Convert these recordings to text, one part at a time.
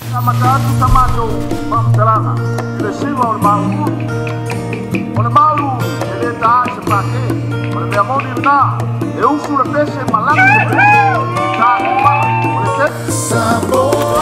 Sama tatu tamato mamtarana. Ile siwa ule maulu. Ule maulu ele ta se pake. Ule me amoni na. E usu le pese malaki. Ta. Ule te. Put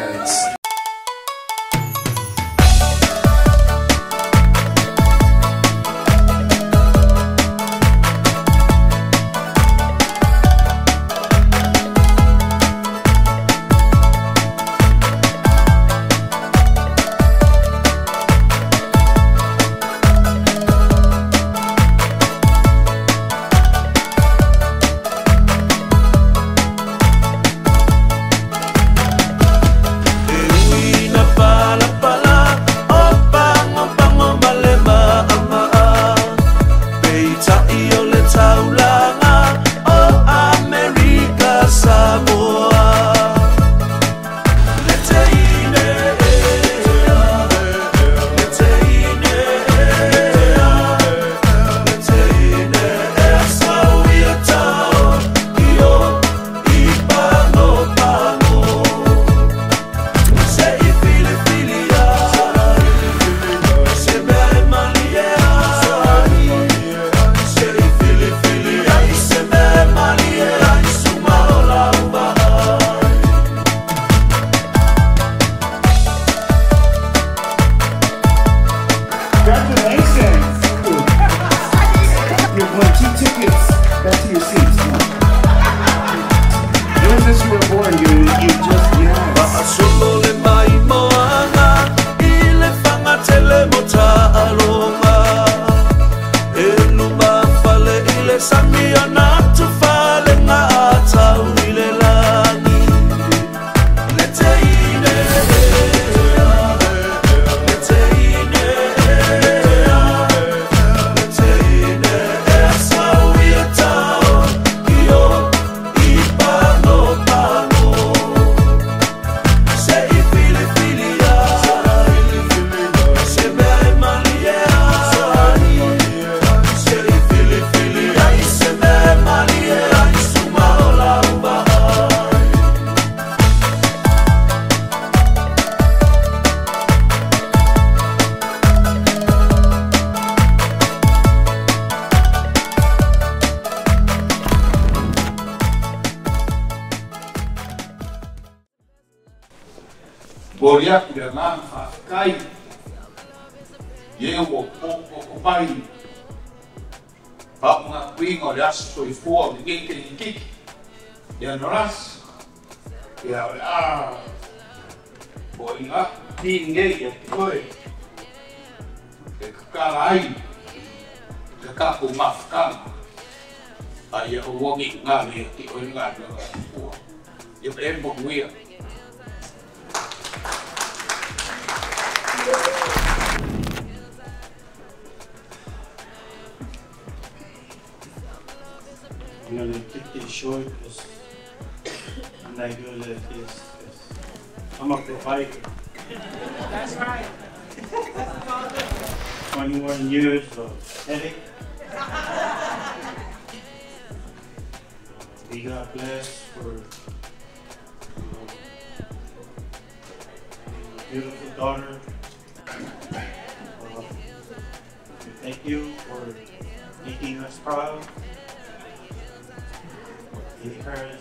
Boria kulemanga kai yewo opai papunga kuinga ole asu soifua ole geikelinkiki ya noras ya ole a boinga pingei ya kikoe ekakala ai kakakumafukama ai ya uwogi ngale ya kikoe ngale ya kua ya pembo kuia I'm gonna keep this short because I'm not good at this. I'm a provider. That's right. 21 years of headache. we got blessed for you know, a beautiful daughter. Uh, thank you for making us proud. Give hers.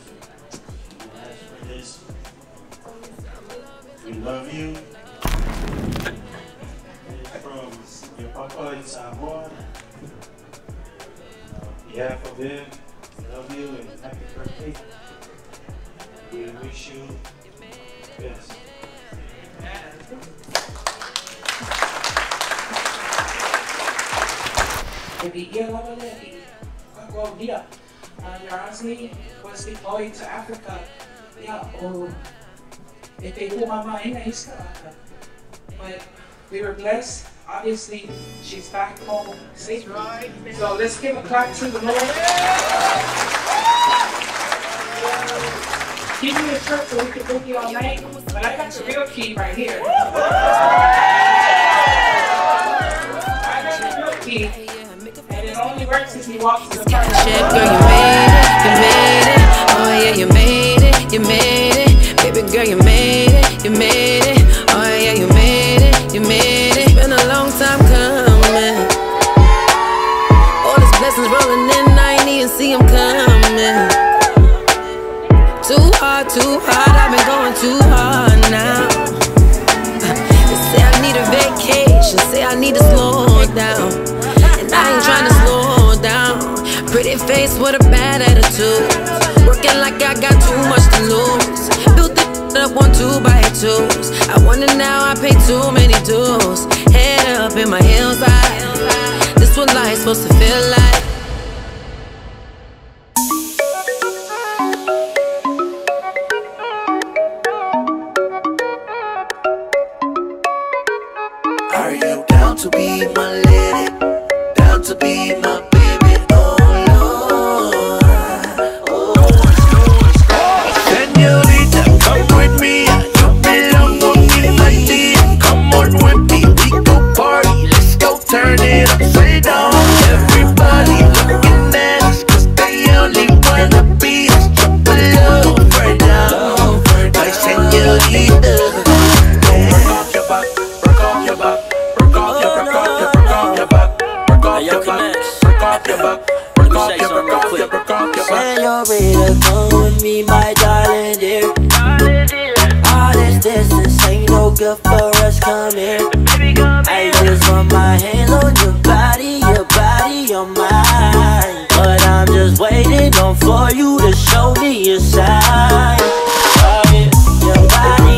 As for this, we love you. It's from your papa in Samoa. On behalf of him, we love you and happy birthday. We wish you the best. Nabigyan naman niya ako dia. Yarasli was deployed to Africa. Yeah, oh, if they mama in But we were blessed. Obviously, she's back home safely. So let's give a clap to the Lord. Give me a shirt so we can book you all night. But I got the real key right here. Shit, girl, you made it, you made it. Oh yeah, you made it, you made it. Baby girl, you made it, you made it. Oh yeah, you made it, you made it. Been a long time coming. All these blessings rolling in, I ain't even see them coming. Too hard, too hard, I've been going too hard now. They say I need a vacation, say I need to slow down. And I ain't trying to. Pretty face with a bad attitude. Working like I got too much to lose. Built the up on two by twos. I wonder now I pay too many dues. Head up in my heels high. This what life's supposed to feel like. Are you down to be my for us, come here. I just want my hands on your body, your body on mine. But I'm just waiting on for you to show me your sign. Your body